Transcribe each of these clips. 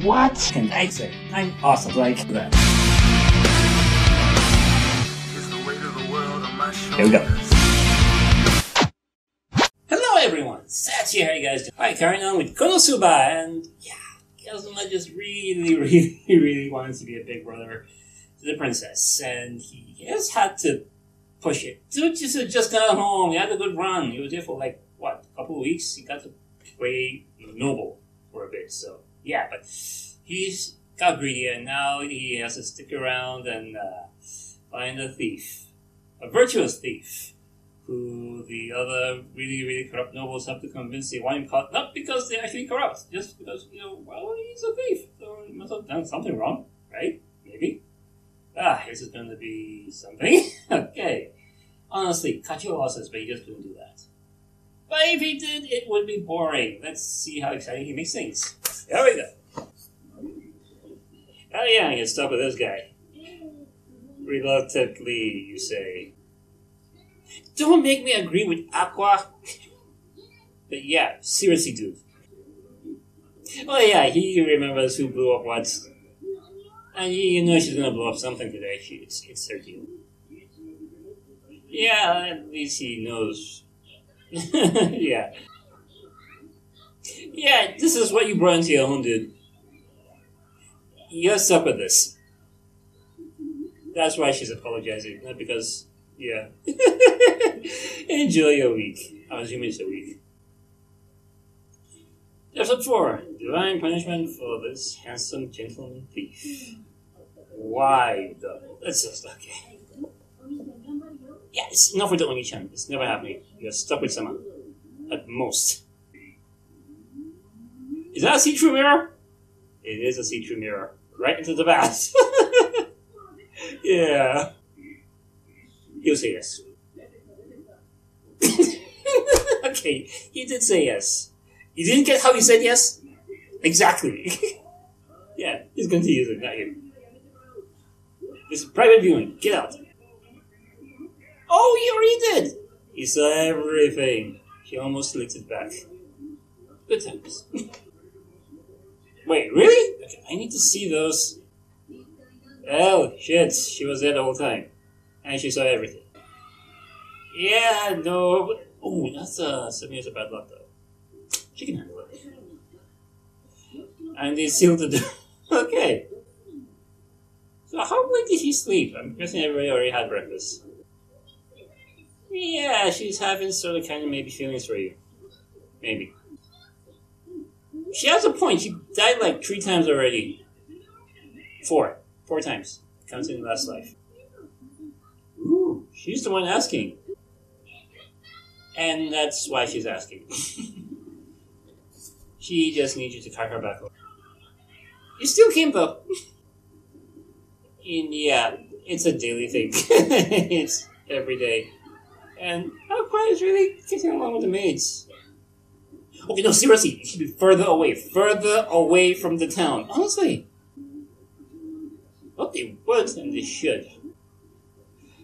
What can I say? I'm awesome like that. Here we go. Hello everyone! Satchi here, you guys. Doing? Hi, carrying on with Konosuba, and yeah, Kazuma just really, really, really wants to be a big brother to the princess, and he has had to push it. Just, just got home, he had a good run. He was there for like, what, a couple of weeks? He got to play Noble for a bit, so yeah, but he's got greedy, and now he has to stick around and uh, find a thief, a virtuous thief, who the other really, really corrupt nobles have to convince they want him caught, not because they're actually corrupt, just because, you know, well, he's a thief, so he must have done something wrong, right? Maybe. Ah, this is going to be something. okay. Honestly, cut your losses, but he just couldn't do that. But if he did, it would be boring. Let's see how exciting he makes things. There we go. Oh yeah, I can stop with this guy. Reluctantly, you say. Don't make me agree with Aqua. but yeah, seriously, dude. Oh yeah, he remembers who blew up what. And you, you know she's gonna blow up something today. She, it's, it's her deal. Yeah, at least he knows. yeah. Yeah, this is what you brought into your home, dude. You're stuck with this. That's why she's apologizing, not because, yeah. Enjoy your week. I assuming it's a week. Episode 4 Divine Punishment for this handsome gentleman thief. Why, though? That's just okay. Yeah, it's not for the only chan. It's never happening. You're stuck with someone. At most. Is that a see-through mirror? It is a see-through mirror. Right into the bath. yeah. He'll say yes. okay, he did say yes. You didn't get how he said yes? Exactly. yeah, he's going to use it, not you. Is private viewing. Get out. Oh, he already did! He saw everything. He almost licked it back. Good times. Wait, really? Okay, I need to see those. Oh, shit. She was there the whole time. And she saw everything. Yeah, no. Oh, that's uh, years of bad luck, though. She can handle it. And they sealed the door. okay. So how late did she sleep? I'm guessing everybody already had breakfast. Yeah, she's having sort of kind of maybe feelings for you. Maybe. She has a point. She died like three times already. Four. Four times. Counting last life. Ooh, she's the one asking. And that's why she's asking. she just needs you to cut her back. You still though. and yeah, it's a daily thing. it's every day. And oh, Aqua is really getting along with the maids. Okay, no, seriously, you should be further away, further away from the town. Honestly. What they would and they should.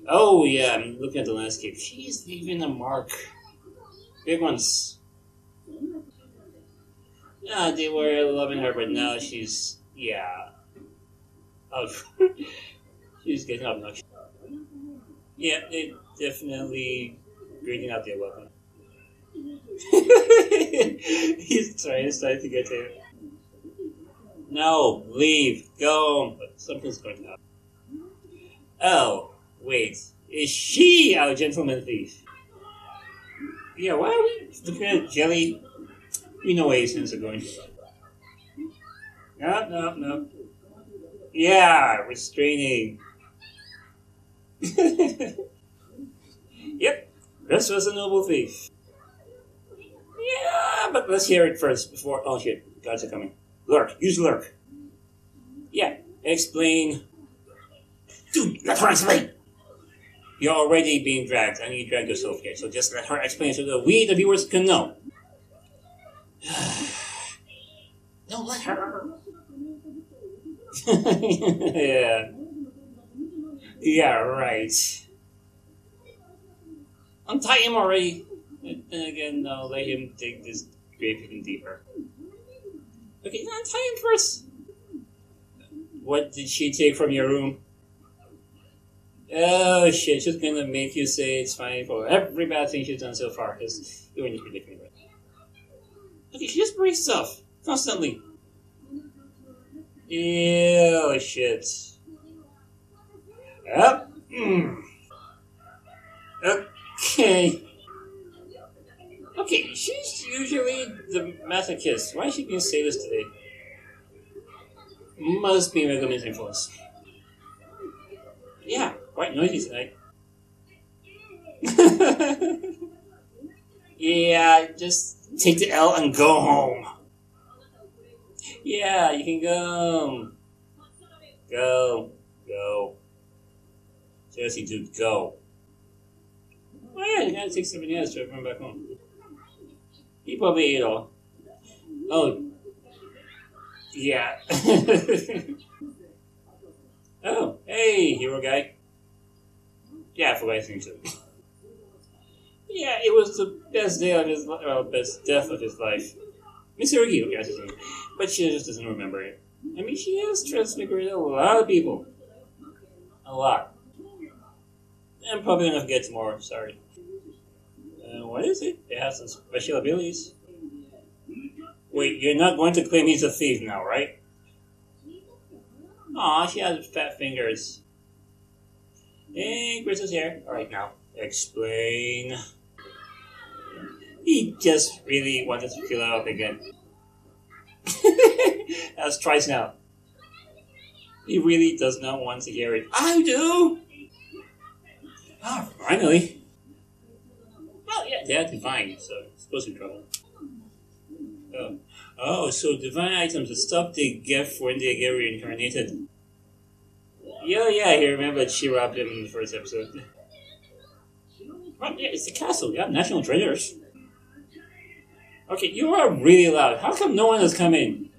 Oh, yeah, I'm looking at the landscape. She's leaving a mark. Big ones. Yeah, they were loving her, but now she's, yeah. Oh, she's getting obnoxious. Yeah, they definitely breathing out their weapon. he's trying, trying to get to No, leave, go. But something's going happen. Oh, wait. Is she our gentleman thief? Yeah, why are we looking at Jelly? We know where his are going. No, no, no. Yeah, restraining. yep, this was a noble thief. Yeah, but let's hear it first before. Oh shit, guards are coming. Lurk, use lurk. Yeah, explain. Dude, let her explain. You're already being dragged, and you drag yourself here, so just let her explain so that we, the viewers, can know. no, let her. yeah. Yeah, right. Untie him already. And again, I'll let him dig this grave even deeper. Okay, untie him first. What did she take from your room? Oh shit, she's gonna make you say it's fine for every bad thing she's done so far, because you're in this predicament Okay, she just breaks stuff constantly. Ew, shit. Yep. Mm. Okay. Okay, she's usually the masochist. Why is she being sadist today? Must be Megumin's influence. Yeah, quite noisy tonight. yeah, just take the L and go home. Yeah, you can go. Go. Go. Seriously, dude, go. Oh yeah, you gotta take seven years to run back home. He probably ate all. Oh. Yeah. oh, hey, hero guy. Yeah, I forgot his name too. yeah, it was the best day of his life, well, uh, best death of his life. Mitsurugi, okay, that's his name. But she just doesn't remember it. I mean, she has transfigured a lot of people. A lot. I'm probably gonna forget tomorrow, sorry. What is it? It has some special abilities. Wait, you're not going to claim he's a thief now, right? Aw, she has fat fingers. Hey, Chris is here. Alright, now, explain. He just really wanted to fill out again. That's twice now. He really does not want to hear it. I do! Ah, finally. Are divine, so it's supposed to be trouble. Oh. oh, so divine items, the stuff they get when they get reincarnated. Yeah, yeah, I remember that she robbed him in the first episode. Right, yeah, it's the castle. Yeah, national treasures. Okay, you are really loud. How come no one has come in?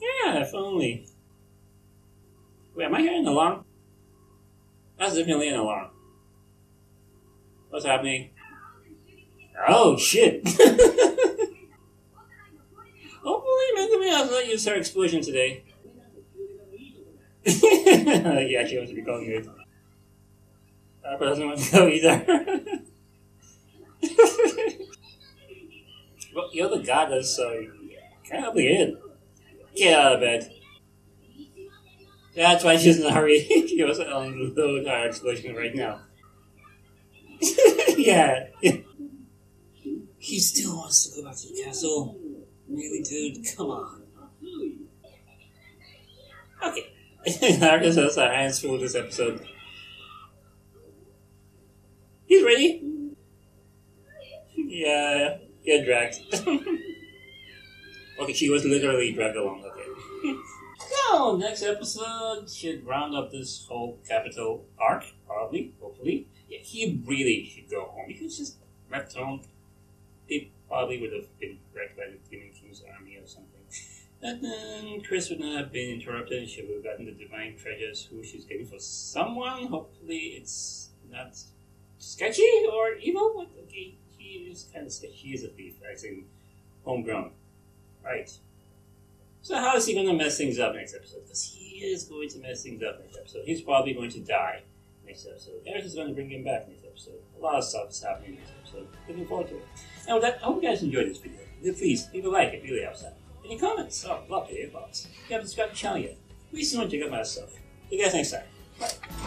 Yeah, if only. Wait, am I hearing an alarm? That's definitely an alarm. What's happening? Oh, shit. Hopefully, Megumin has not used her explosion today. yeah, she wants to be calling it. Papa doesn't want to go either. well, you're the goddess, so can't be in. Get out of bed. That's why she's in a hurry. she was on the unload our explosion right now. yeah. He still wants to go back to the castle. Really, dude? Come on. Okay. I guess that's our hands full this episode. He's ready. Yeah, get dragged. okay, she was literally dragged along. Okay. so, next episode should round up this whole capital arc, probably, hopefully. He really should go home. He could just left home. It probably would have been wrecked by the Demon King's army or something. And then Chris would not have been interrupted. She would have gotten the divine treasures who she's getting for someone. Hopefully, it's not sketchy or evil. But okay, he is kind of sketchy. He is a thief, I think, homegrown. Right. So how is he going to mess things up next episode? Because he is going to mess things up next episode. He's probably going to die next episode. Gareth is going to bring him back next episode. A lot of stuff is happening next episode. Looking forward to it. And with that, I hope you guys enjoyed this video. Please leave a like, it really helps out. Any comments? Oh, love to hear your thoughts. If you haven't subscribed to the channel yet, please don't check out my stuff. See you guys next time. Bye.